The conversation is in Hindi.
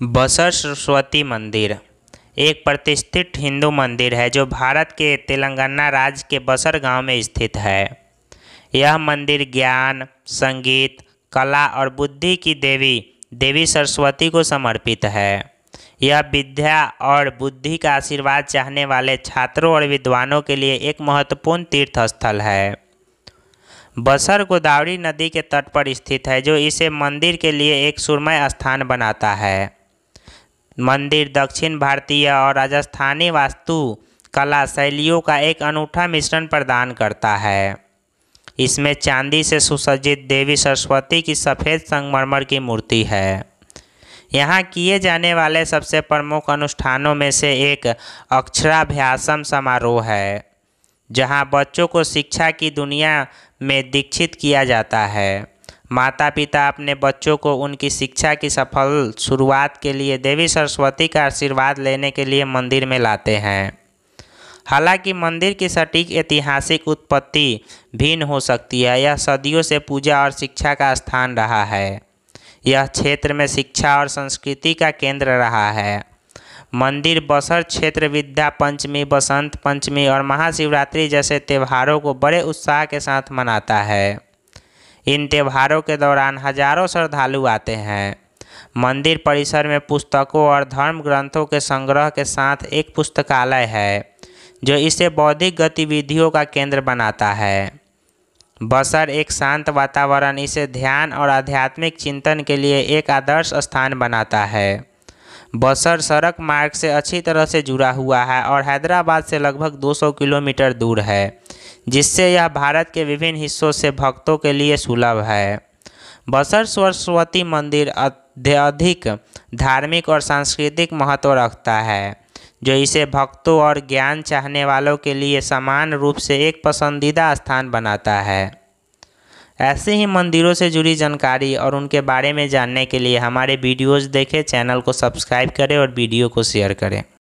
बसर सरस्वती मंदिर, एक प्रतिष्ठित हिंदू मंदिर है जो भारत के तेलंगाना राज्य के बसर गाँव में स्थित है। यह मंदिर ज्ञान, संगीत, कला और बुद्धि की देवी देवी सरस्वती को समर्पित है। यह विद्या और बुद्धि का आशीर्वाद चाहने वाले छात्रों और विद्वानों के लिए एक महत्वपूर्ण तीर्थ स्थल है। बसर गोदावरी नदी के तट पर स्थित है, जो इसे मंदिर के लिए एक सुरमय स्थान बनाता है। मंदिर दक्षिण भारतीय और राजस्थानी वास्तु कला शैलियों का एक अनूठा मिश्रण प्रदान करता है। इसमें चांदी से सुसज्जित देवी सरस्वती की सफ़ेद संगमरमर की मूर्ति है। यहाँ किए जाने वाले सबसे प्रमुख अनुष्ठानों में से एक अक्षराभ्यासम समारोह है, जहाँ बच्चों को शिक्षा की दुनिया में दीक्षित किया जाता है। माता पिता अपने बच्चों को उनकी शिक्षा की सफल शुरुआत के लिए देवी सरस्वती का आशीर्वाद लेने के लिए मंदिर में लाते हैं। हालाँकि मंदिर की सटीक ऐतिहासिक उत्पत्ति भिन्न हो सकती है। यह सदियों से पूजा और शिक्षा का स्थान रहा है। यह क्षेत्र में शिक्षा और संस्कृति का केंद्र रहा है। मंदिर बसर क्षेत्र, विद्या पंचमी, बसंत पंचमी और महाशिवरात्रि जैसे त्योहारों को बड़े उत्साह के साथ मनाता है। इन त्योहारों के दौरान हज़ारों श्रद्धालु आते हैं। मंदिर परिसर में पुस्तकों और धर्म ग्रंथों के संग्रह के साथ एक पुस्तकालय है, जो इसे बौद्धिक गतिविधियों का केंद्र बनाता है। बसर एक शांत वातावरण इसे ध्यान और आध्यात्मिक चिंतन के लिए एक आदर्श स्थान बनाता है। बसर सड़क मार्ग से अच्छी तरह से जुड़ा हुआ है और हैदराबाद से लगभग 200 किलोमीटर दूर है। जिससे यह भारत के विभिन्न हिस्सों से भक्तों के लिए सुलभ है। बसर सरस्वती मंदिर अत्यधिक धार्मिक और सांस्कृतिक महत्व रखता है, जो इसे भक्तों और ज्ञान चाहने वालों के लिए समान रूप से एक पसंदीदा स्थान बनाता है। ऐसे ही मंदिरों से जुड़ी जानकारी और उनके बारे में जानने के लिए हमारे वीडियोज़ देखें, चैनल को सब्सक्राइब करें और वीडियो को शेयर करें।